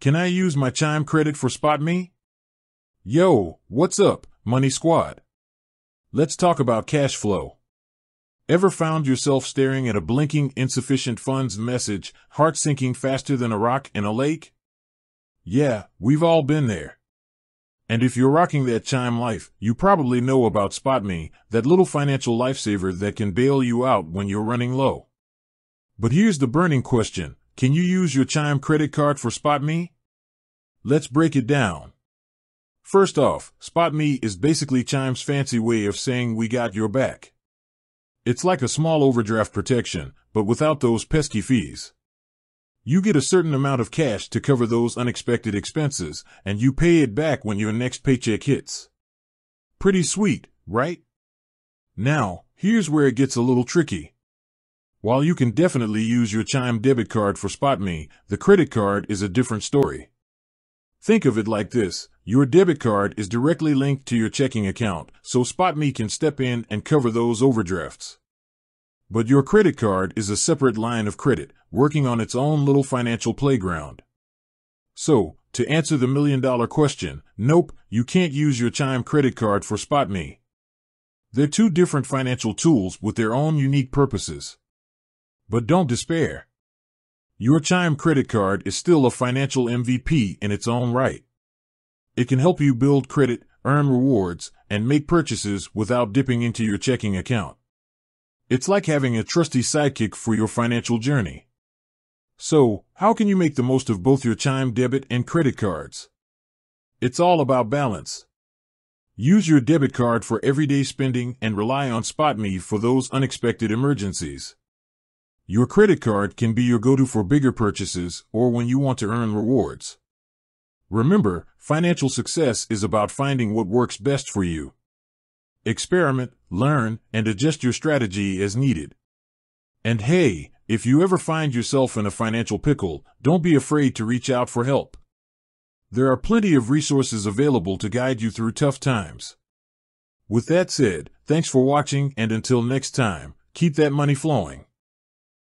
can I use my Chime credit for SpotMe? Yo, what's up, Money Squad? Let's talk about cash flow. Ever found yourself staring at a blinking insufficient funds message, heart sinking faster than a rock in a lake? Yeah, we've all been there. And if you're rocking that chime life, you probably know about SpotMe, that little financial lifesaver that can bail you out when you're running low. But here's the burning question. Can you use your Chime credit card for SpotMe? Let's break it down. First off, SpotMe is basically Chime's fancy way of saying we got your back. It's like a small overdraft protection, but without those pesky fees. You get a certain amount of cash to cover those unexpected expenses, and you pay it back when your next paycheck hits. Pretty sweet, right? Now, here's where it gets a little tricky. While you can definitely use your Chime debit card for SpotMe, the credit card is a different story. Think of it like this. Your debit card is directly linked to your checking account, so SpotMe can step in and cover those overdrafts. But your credit card is a separate line of credit, working on its own little financial playground. So, to answer the million dollar question, nope, you can't use your Chime credit card for SpotMe. They're two different financial tools with their own unique purposes. But don't despair. Your Chime credit card is still a financial MVP in its own right. It can help you build credit, earn rewards, and make purchases without dipping into your checking account. It's like having a trusty sidekick for your financial journey. So, how can you make the most of both your Chime debit and credit cards? It's all about balance. Use your debit card for everyday spending and rely on SpotMe for those unexpected emergencies. Your credit card can be your go-to for bigger purchases or when you want to earn rewards. Remember, financial success is about finding what works best for you. Experiment, learn, and adjust your strategy as needed. And hey, if you ever find yourself in a financial pickle, don't be afraid to reach out for help. There are plenty of resources available to guide you through tough times. With that said, thanks for watching and until next time, keep that money flowing.